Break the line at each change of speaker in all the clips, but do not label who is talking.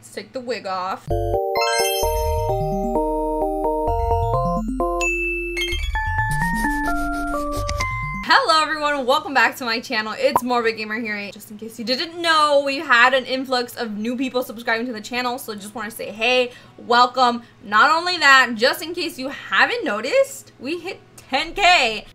Let's take the wig off. Hello everyone, welcome back to my channel. It's Morbid Gamer here. Just in case you didn't know, we had an influx of new people subscribing to the channel, so just want to say hey, welcome. Not only that, just in case you haven't noticed, we hit 10k.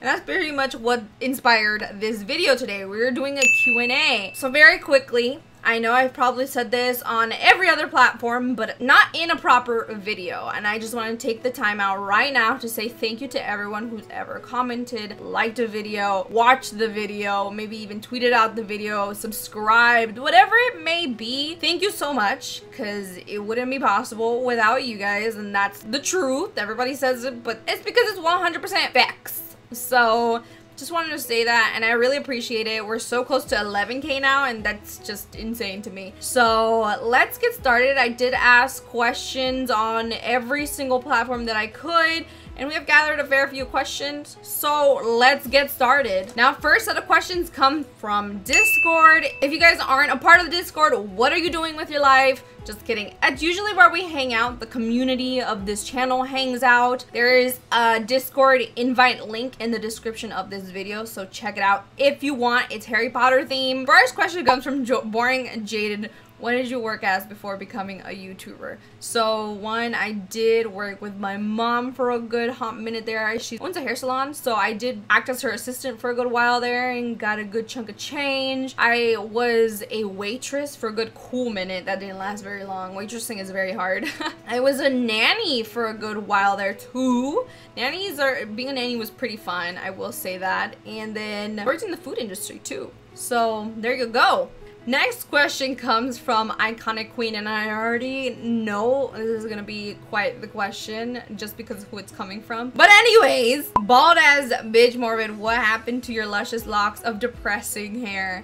And that's pretty much what inspired this video today. We are doing a Q&A. So very quickly, I know I've probably said this on every other platform, but not in a proper video. And I just want to take the time out right now to say thank you to everyone who's ever commented, liked a video, watched the video, maybe even tweeted out the video, subscribed, whatever it may be. Thank you so much because it wouldn't be possible without you guys. And that's the truth. Everybody says it, but it's because it's 100% facts. So just wanted to say that and I really appreciate it. We're so close to 11k now and that's just insane to me. So let's get started. I did ask questions on every single platform that I could and we have gathered a fair few questions. So let's get started. Now, first set of questions come from Discord. If you guys aren't a part of the Discord, what are you doing with your life? Just kidding. It's usually where we hang out. The community of this channel hangs out. There is a Discord invite link in the description of this video, so check it out if you want. It's Harry Potter theme. First question comes from jo Boring Jaded what did you work as before becoming a YouTuber? So one, I did work with my mom for a good hot minute there. She owns a hair salon, so I did act as her assistant for a good while there and got a good chunk of change. I was a waitress for a good cool minute. That didn't last very long. Waitressing is very hard. I was a nanny for a good while there too. Nannies are, being a nanny was pretty fun, I will say that. And then worked in the food industry too. So there you go. Next question comes from Iconic Queen, and I already know this is gonna be quite the question just because of who it's coming from. But anyways, bald as bitch morbid, what happened to your luscious locks of depressing hair?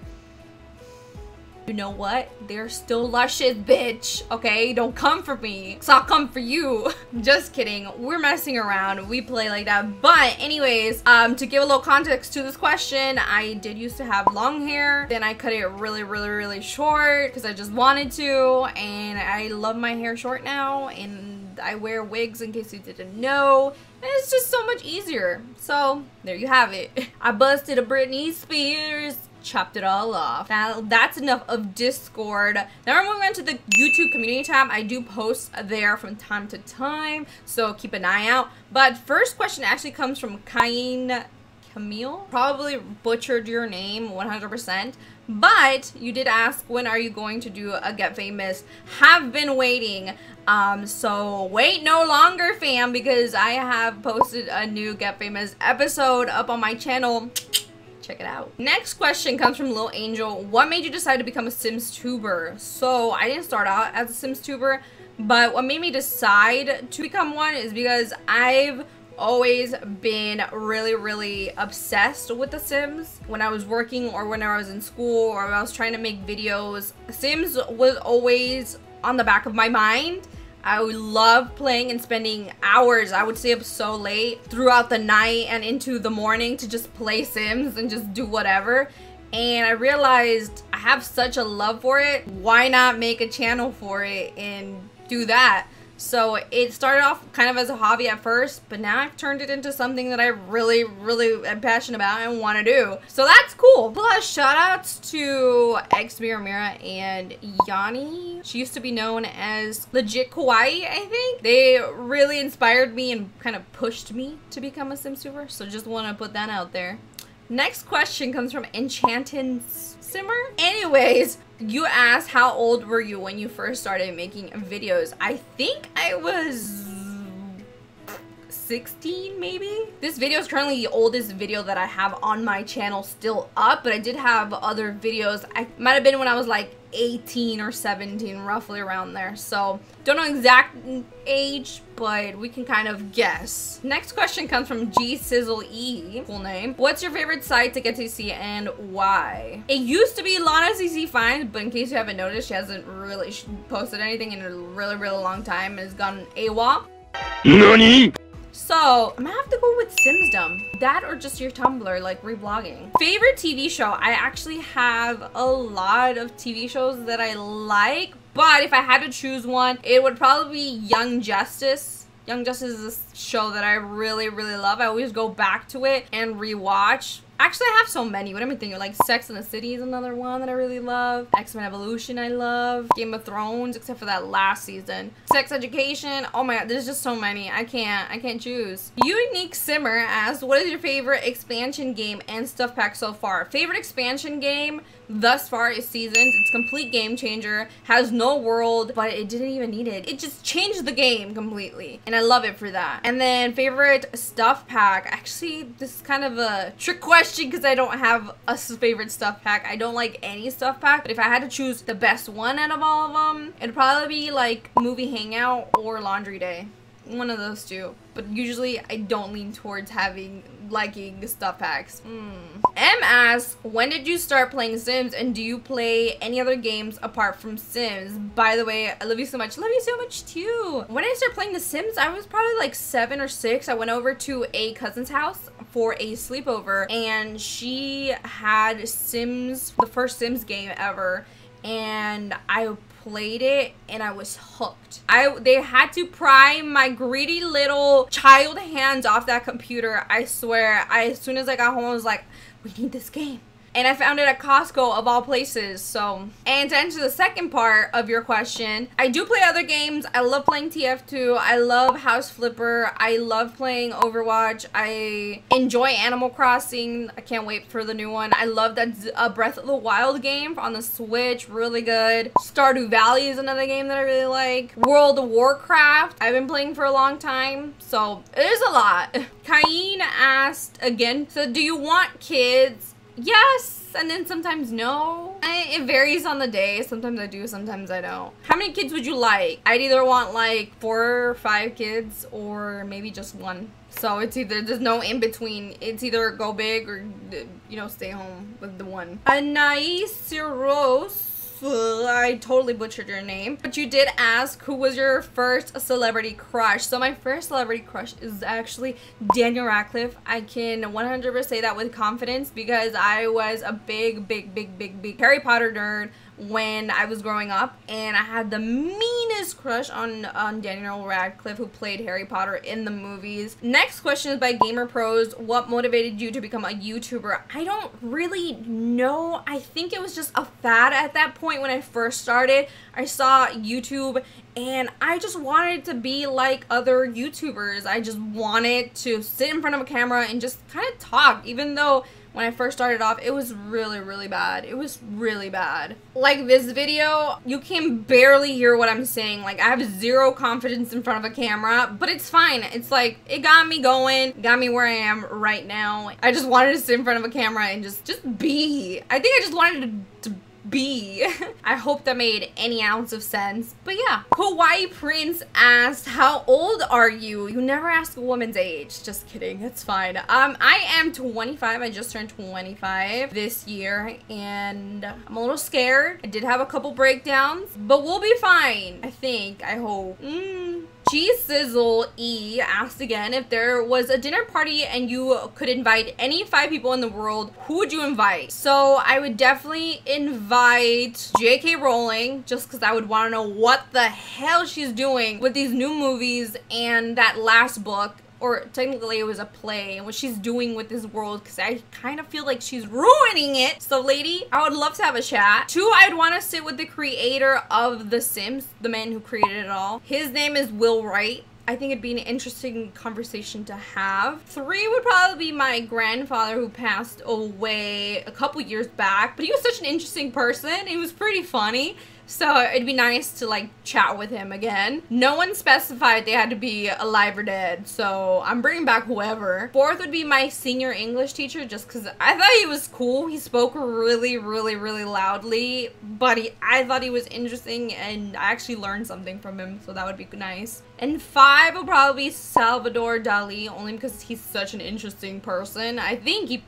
You know what? They're still luscious, bitch. Okay? Don't come for me. So I'll come for you. Just kidding. We're messing around. We play like that. But anyways, um, to give a little context to this question, I did used to have long hair. Then I cut it really, really, really short because I just wanted to. And I love my hair short now. And I wear wigs in case you didn't know. And it's just so much easier. So there you have it. I busted a Britney Spears chopped it all off. Now that's enough of Discord. Now we're moving on to the YouTube community tab. I do post there from time to time, so keep an eye out. But first question actually comes from Kain Camille. Probably butchered your name 100%. But you did ask when are you going to do a Get Famous. Have been waiting. Um, so wait no longer fam because I have posted a new Get Famous episode up on my channel check it out. Next question comes from Lil Angel. What made you decide to become a Sims tuber? So I didn't start out as a Sims tuber, but what made me decide to become one is because I've always been really, really obsessed with The Sims. When I was working or when I was in school or I was trying to make videos, Sims was always on the back of my mind. I love playing and spending hours. I would stay up so late throughout the night and into the morning to just play Sims and just do whatever. And I realized I have such a love for it. Why not make a channel for it and do that? So it started off kind of as a hobby at first, but now I've turned it into something that I really, really am passionate about and want to do. So that's cool. Plus, shout outs to xmiramira and Yanni. She used to be known as Legit Kawaii, I think. They really inspired me and kind of pushed me to become a Simstuber. So just want to put that out there. Next question comes from Enchanted Simmer. Anyways, you asked how old were you when you first started making videos. I think I was 16 maybe? This video is currently the oldest video that I have on my channel still up, but I did have other videos. I might have been when I was like 18 or 17, roughly around there. So don't know exact age, but we can kind of guess. Next question comes from G Sizzle E, full name. What's your favorite site to get to see and why? It used to be Lana CC Finds, but in case you haven't noticed, she hasn't really posted anything in a really, really long time. And has gone AWOL. NANI? So I'm gonna have to go with Simsdom. That or just your Tumblr, like reblogging. Favorite TV show? I actually have a lot of TV shows that I like, but if I had to choose one, it would probably be Young Justice. Young Justice is a show that I really, really love. I always go back to it and rewatch Actually, I have so many. What am I thinking? Like Sex and the City is another one that I really love. X-Men Evolution I love. Game of Thrones, except for that last season. Sex Education. Oh my god, there's just so many. I can't. I can't choose. Unique Simmer asks, what is your favorite expansion game and stuff pack so far? Favorite expansion game? Thus far is Seasons. It's complete game changer. Has no world, but it didn't even need it. It just changed the game completely. And I love it for that. And then favorite stuff pack. Actually, this is kind of a trick question because I don't have a favorite stuff pack. I don't like any stuff pack. But if I had to choose the best one out of all of them, it'd probably be like movie hangout or laundry day. One of those two. But usually I don't lean towards having liking stuff packs. Mm. M asks, when did you start playing Sims and do you play any other games apart from Sims? By the way, I love you so much. Love you so much too. When I started playing The Sims, I was probably like seven or six. I went over to a cousin's house for a sleepover and she had Sims, the first Sims game ever and I played it and I was hooked. I they had to pry my greedy little child hands off that computer. I swear. I as soon as I got home I was like, we need this game and I found it at Costco of all places. So, and to answer the second part of your question, I do play other games. I love playing TF2. I love House Flipper. I love playing Overwatch. I enjoy Animal Crossing. I can't wait for the new one. I love that uh, Breath of the Wild game on the Switch. Really good. Stardew Valley is another game that I really like. World of Warcraft. I've been playing for a long time. So, there's a lot. Cain asked again, so do you want kids? Yes and then sometimes no. I, it varies on the day. Sometimes i do sometimes i don't. How many kids would you like? I'd either want like four or five kids or maybe just one. So it's either there's no in between. It's either go big or you know stay home with the one. Anais rose I totally butchered your name. But you did ask who was your first celebrity crush. So my first celebrity crush is actually Daniel Radcliffe. I can 100% say that with confidence because I was a big, big, big, big, big Harry Potter nerd when I was growing up, and I had the meanest crush on, on Daniel Radcliffe, who played Harry Potter in the movies. Next question is by Gamer Pros. What motivated you to become a YouTuber? I don't really know. I think it was just a fad at that point when I first started. I saw YouTube and I just wanted to be like other YouTubers. I just wanted to sit in front of a camera and just kind of talk, even though when I first started off, it was really, really bad. It was really bad. Like this video, you can barely hear what I'm saying. Like I have zero confidence in front of a camera, but it's fine. It's like, it got me going, got me where I am right now. I just wanted to sit in front of a camera and just, just be. I think I just wanted to, to be. I hope that made any ounce of sense. But yeah. Hawaii Prince asked, how old are you? You never ask a woman's age. Just kidding. It's fine. Um, I am 25. I just turned 25 this year and I'm a little scared. I did have a couple breakdowns, but we'll be fine. I think. I hope. Mm. G Sizzle E asked again if there was a dinner party and you could invite any five people in the world, who would you invite? So I would definitely invite J.K. Rowling just because I would want to know what the hell she's doing with these new movies and that last book or technically it was a play and what she's doing with this world because I kind of feel like she's ruining it. So lady, I would love to have a chat. Two, I'd want to sit with the creator of The Sims, the man who created it all. His name is Will Wright. I think it'd be an interesting conversation to have. Three would probably be my grandfather who passed away a couple years back, but he was such an interesting person. He was pretty funny. So it'd be nice to like chat with him again. No one specified they had to be alive or dead. So I'm bringing back whoever. Fourth would be my senior English teacher just because I thought he was cool. He spoke really, really, really loudly. But he, I thought he was interesting and I actually learned something from him. So that would be nice. And five would probably be Salvador Dali only because he's such an interesting person. I think he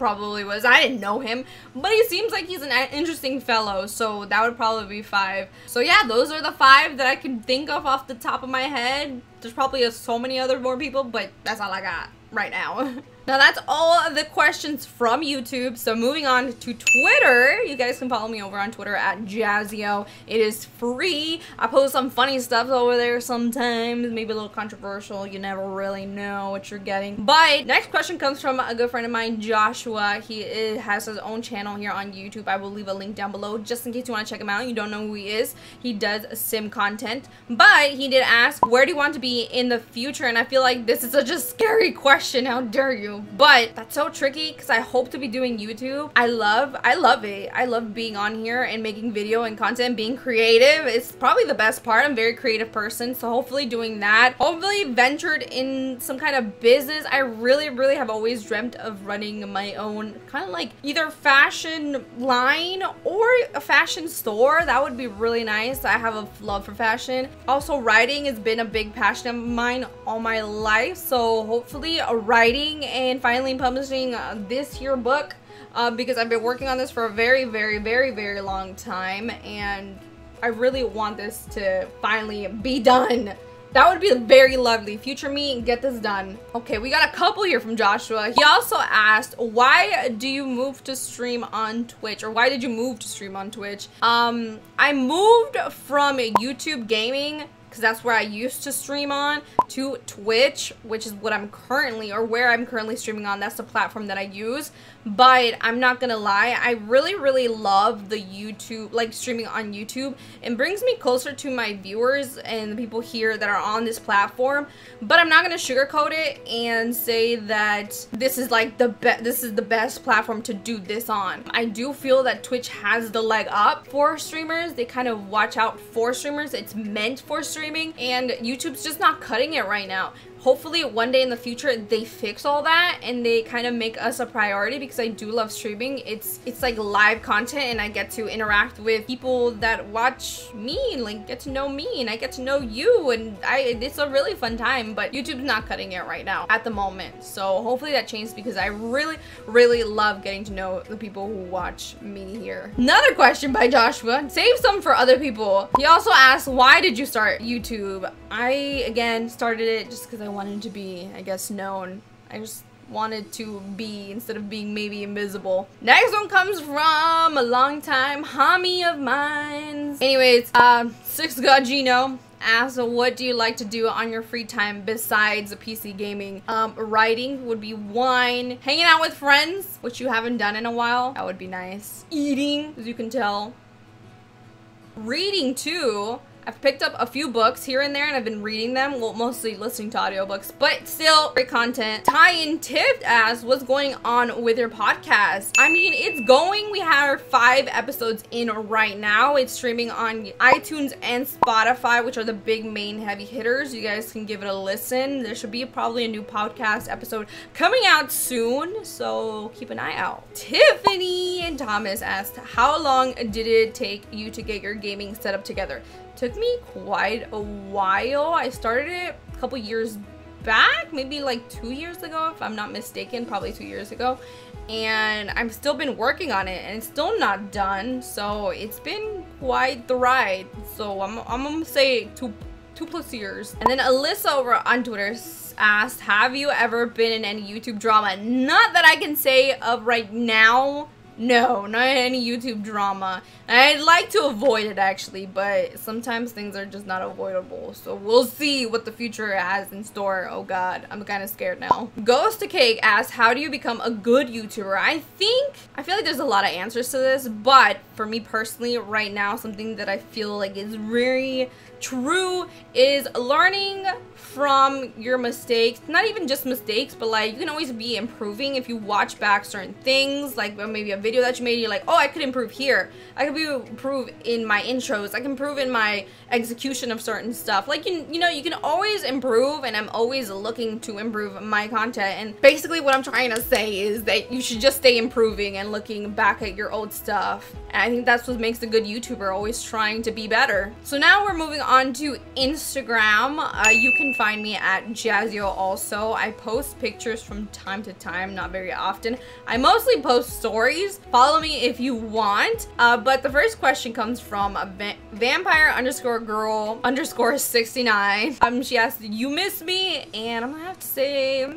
probably was. I didn't know him, but he seems like he's an interesting fellow, so that would probably be five. So yeah, those are the five that I can think of off the top of my head. There's probably so many other more people, but that's all I got right now. Now that's all of the questions from YouTube. So moving on to Twitter, you guys can follow me over on Twitter at Jazzzio. It is free. I post some funny stuff over there sometimes, maybe a little controversial. You never really know what you're getting. But next question comes from a good friend of mine, Joshua. He is, has his own channel here on YouTube. I will leave a link down below just in case you want to check him out. You don't know who he is. He does sim content. But he did ask, where do you want to be in the future? And I feel like this is such a scary question. How dare you? But that's so tricky because I hope to be doing YouTube. I love, I love it. I love being on here and making video and content, being creative. It's probably the best part. I'm a very creative person. So hopefully doing that. Hopefully ventured in some kind of business. I really, really have always dreamt of running my own kind of like either fashion line or a fashion store. That would be really nice. I have a love for fashion. Also writing has been a big passion of mine all my life. So hopefully writing and and finally publishing uh, this year book uh, because I've been working on this for a very, very, very, very long time and I really want this to finally be done. That would be very lovely. Future me, get this done. Okay, we got a couple here from Joshua. He also asked, why do you move to stream on Twitch? Or why did you move to stream on Twitch? Um, I moved from YouTube gaming because that's where I used to stream on, to Twitch, which is what I'm currently, or where I'm currently streaming on. That's the platform that I use. But I'm not gonna lie, I really, really love the YouTube, like streaming on YouTube. It brings me closer to my viewers and the people here that are on this platform. But I'm not gonna sugarcoat it and say that this is like the best, this is the best platform to do this on. I do feel that Twitch has the leg up for streamers. They kind of watch out for streamers. It's meant for streaming and YouTube's just not cutting it right now hopefully one day in the future they fix all that and they kind of make us a priority because I do love streaming. It's it's like live content and I get to interact with people that watch me and like get to know me and I get to know you and I it's a really fun time but YouTube's not cutting it right now at the moment. So hopefully that changes because I really really love getting to know the people who watch me here. Another question by Joshua. Save some for other people. He also asked why did you start YouTube? I again started it just because I wanted to be, I guess, known. I just wanted to be instead of being maybe invisible. Next one comes from a long time homie of mine. Anyways, um, Six God Gino asked, what do you like to do on your free time besides PC gaming? Um, writing would be one. Hanging out with friends, which you haven't done in a while. That would be nice. Eating, as you can tell. Reading too. I've picked up a few books here and there and I've been reading them, well, mostly listening to audiobooks, but still great content. Ty and Tiff asked, what's going on with your podcast? I mean, it's going. We have five episodes in right now. It's streaming on iTunes and Spotify, which are the big main heavy hitters. You guys can give it a listen. There should be probably a new podcast episode coming out soon, so keep an eye out. Tiffany and Thomas asked, how long did it take you to get your gaming setup together? Took me quite a while. I started it a couple years back, maybe like two years ago, if I'm not mistaken, probably two years ago. And I've still been working on it and it's still not done. So it's been quite the ride. So I'm, I'm gonna say two, two plus years. And then Alyssa over on Twitter asked, have you ever been in any YouTube drama? Not that I can say of right now no, not any YouTube drama. I'd like to avoid it actually, but sometimes things are just not avoidable. So we'll see what the future has in store. Oh god, I'm kind of scared now. Ghost Cake asks, how do you become a good YouTuber? I think, I feel like there's a lot of answers to this, but for me personally, right now, something that I feel like is very true is learning from your mistakes not even just mistakes but like you can always be improving if you watch back certain things like maybe a video that you made you're like oh I could improve here I could be improve in my intros I can improve in my execution of certain stuff like you, you know you can always improve and I'm always looking to improve my content and basically what I'm trying to say is that you should just stay improving and looking back at your old stuff and I think that's what makes a good YouTuber, always trying to be better. So now we're moving on to Instagram. Uh, you can find me at Jazzzio also. I post pictures from time to time, not very often. I mostly post stories. Follow me if you want. Uh, but the first question comes from va vampire underscore girl underscore 69. Um, she asked, you miss me? And I'm gonna have to say, a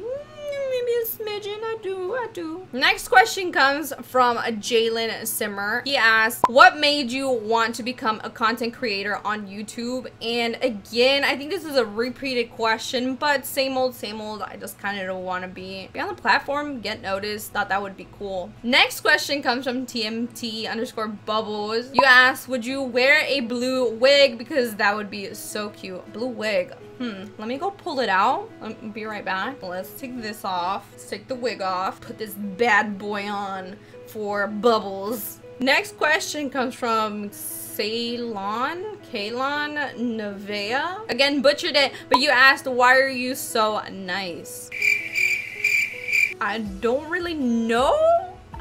smidgen. I do, I do. Next question comes from Jalen Simmer. He asked, what made you want to become a content creator on YouTube? And again, I think this is a repeated question, but same old, same old. I just kind of want to be, be on the platform, get noticed. Thought that would be cool. Next question comes from TMT underscore bubbles. You asked, would you wear a blue wig? Because that would be so cute. Blue wig. Hmm, let me go pull it out. Be right back. Let's take this off. Let's take the wig off. Put this bad boy on for Bubbles. Next question comes from Ceylon, Kaylon Nevea. Again, butchered it, but you asked, why are you so nice? I don't really know.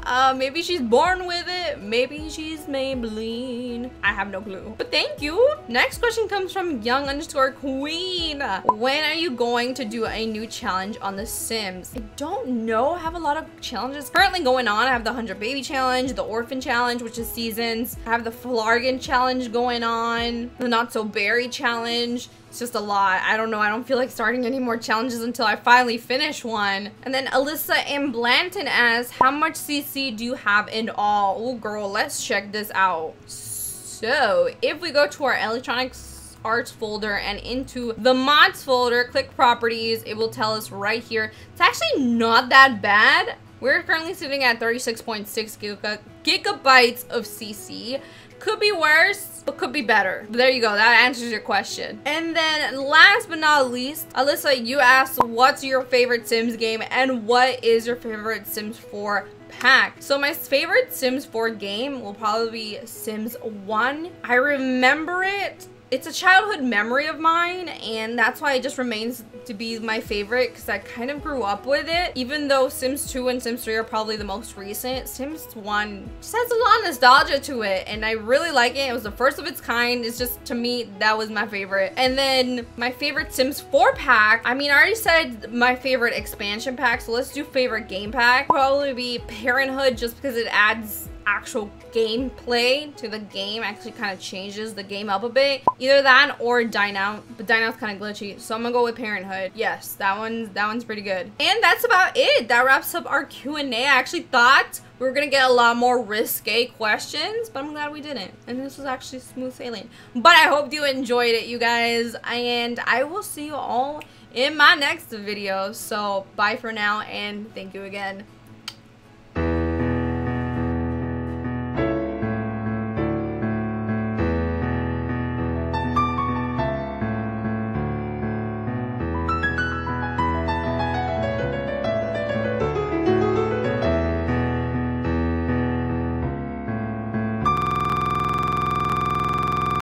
Uh, maybe she's born with it. Maybe she's Maybelline. I have no clue. But thank you. Next question comes from young underscore queen. When are you going to do a new challenge on The Sims? I don't know. I have a lot of challenges currently going on. I have the 100 baby challenge, the orphan challenge, which is seasons. I have the Flargan challenge going on, the not so berry challenge. It's just a lot. I don't know. I don't feel like starting any more challenges until I finally finish one. And then Alyssa M. Blanton asks, how much CC do you have in all? Girl, let's check this out. So, if we go to our electronics arts folder and into the mods folder, click properties, it will tell us right here. It's actually not that bad. We're currently sitting at 36.6 giga gigabytes of CC. Could be worse, but could be better. But there you go. That answers your question. And then last but not least, Alyssa, you asked what's your favorite Sims game and what is your favorite Sims 4 pack. So my favorite Sims 4 game will probably be Sims 1. I remember it it's a childhood memory of mine and that's why it just remains to be my favorite because I kind of grew up with it. Even though Sims 2 and Sims 3 are probably the most recent, Sims 1 just has a lot of nostalgia to it and I really like it. It was the first of its kind. It's just, to me, that was my favorite. And then my favorite Sims 4 pack, I mean, I already said my favorite expansion pack, so let's do favorite game pack. Probably be Parenthood just because it adds actual gameplay to the game actually kind of changes the game up a bit. Either that or Dine Out, but Dine Out's kind of glitchy. So I'm gonna go with Parenthood. Yes, that one's that one's pretty good. And that's about it. That wraps up our Q&A. I actually thought we were gonna get a lot more risque questions, but I'm glad we didn't. And this was actually smooth sailing. But I hope you enjoyed it, you guys. And I will see you all in my next video. So bye for now and thank you again.